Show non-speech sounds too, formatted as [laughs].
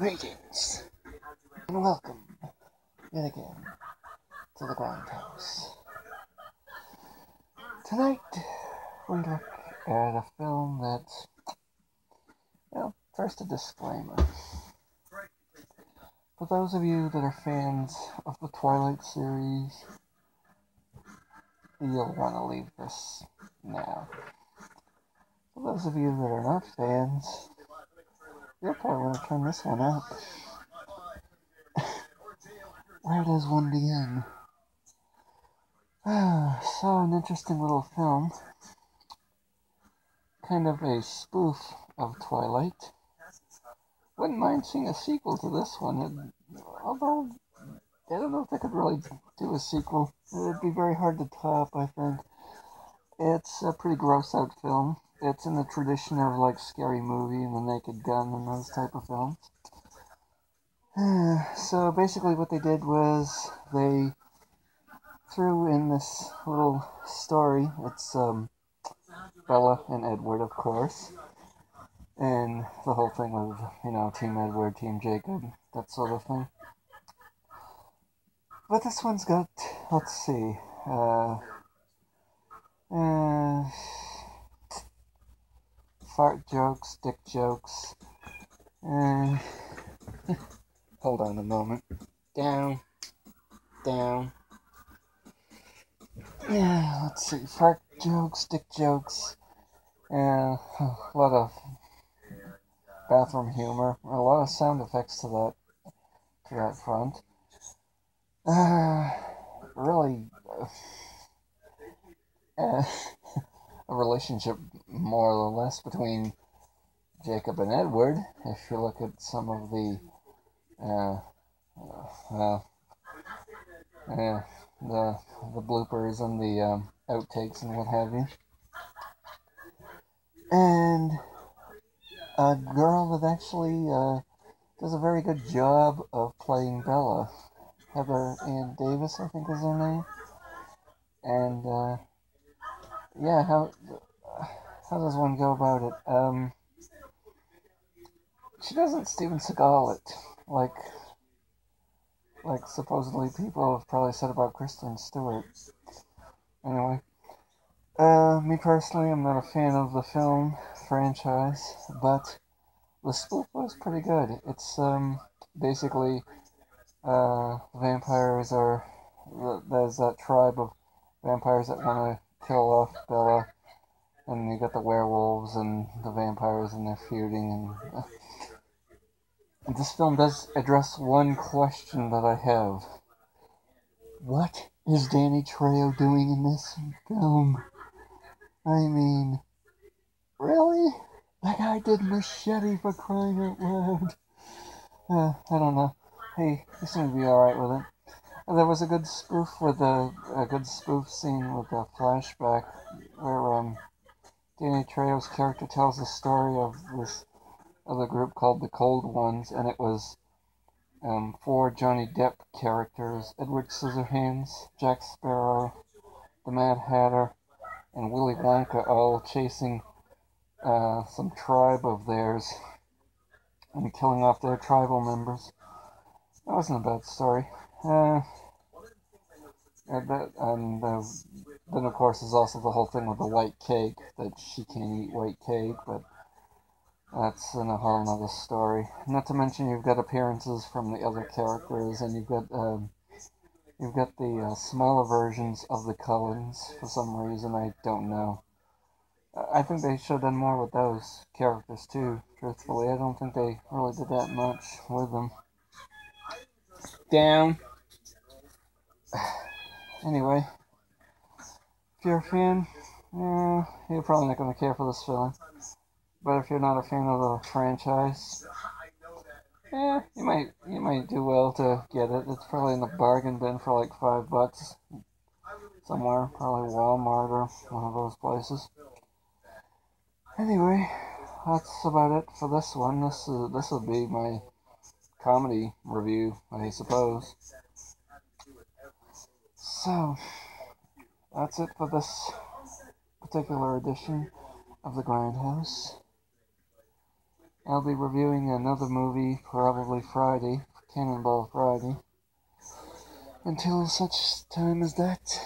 Greetings and welcome yet again to the Grindhouse. Tonight we look at a film that, well, first a disclaimer. For those of you that are fans of the Twilight series, you'll want to leave this now. For those of you that are not fans, you'll probably want to turn this one up. Where does one begin? Ah, so an interesting little film. Kind of a spoof of Twilight. Wouldn't mind seeing a sequel to this one, although I don't know if they could really do a sequel. It'd be very hard to top, I think. It's a pretty gross out film. It's in the tradition of like Scary Movie and The Naked Gun and those type of films. [sighs] so basically, what they did was they threw in this little story. It's um, Bella and Edward, of course, and the whole thing of you know Team Edward, Team Jacob, that sort of thing. But this one's got, let's see, uh, uh, fart jokes, dick jokes, uh, [laughs] hold on a moment, down, down, yeah, let's see, fart jokes, dick jokes, and [sighs] a lot of bathroom humor, a lot of sound effects to that, to that front. Uh, [sighs] really, uh, [sighs] a relationship more or less between Jacob and Edward. If you look at some of the, uh, uh, uh, the the bloopers and the um, outtakes and what have you, and a girl that actually uh, does a very good job of playing Bella. Heather Ann Davis, I think is her name. And uh, yeah, how how does one go about it? Um, she doesn't Steven Seagal it like like supposedly people have probably said about Kristen Stewart. Anyway, uh, me personally, I'm not a fan of the film franchise, but the spoof was pretty good. It's um basically uh, vampires are there's that tribe of vampires that want to kill off Bella, and you got the werewolves and the vampires, and they're feuding. And uh, this film does address one question that I have: What is Danny Trejo doing in this film? I mean, really? That guy did Machete for crying out loud. Uh, I don't know hey, you seem to be alright with it. There was a good spoof with a, a good spoof scene with a flashback where um, Danny Trejo's character tells the story of this other group called the Cold Ones, and it was um, four Johnny Depp characters Edward Scissorhands, Jack Sparrow, the Mad Hatter, and Willy Wonka all chasing uh, some tribe of theirs and killing off their tribal members. That wasn't a bad story. Uh, and, that, and then, of course, there's also the whole thing with the white cake, that she can't eat white cake, but that's in a whole other story. Not to mention you've got appearances from the other characters, and you've got um, you've got the uh, smaller versions of the Cullens for some reason I don't know. I think they should have done more with those characters too. Truthfully, I don't think they really did that much with them down. Anyway, if you're a fan, yeah, you're probably not going to care for this film. But if you're not a fan of the franchise, yeah, you might you might do well to get it. It's probably in the bargain bin for like five bucks somewhere, probably Walmart or one of those places. Anyway, that's about it for this one. This is, this will be my comedy review, I suppose. So, that's it for this particular edition of the Grindhouse. I'll be reviewing another movie probably Friday, Cannonball Friday. Until such time as that,